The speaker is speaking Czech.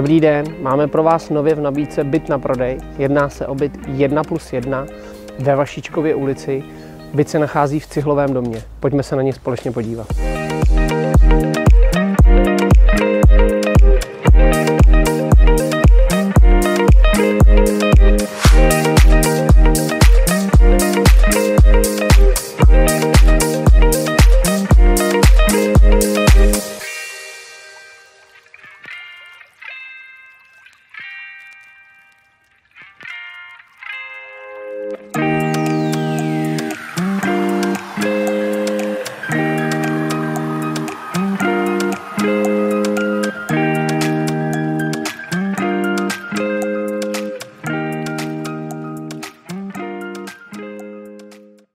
Dobrý den, máme pro vás nově v nabídce byt na prodej. Jedná se o byt 1 plus 1 ve Vašičkově ulici. Byt se nachází v cihlovém domě. Pojďme se na ně společně podívat.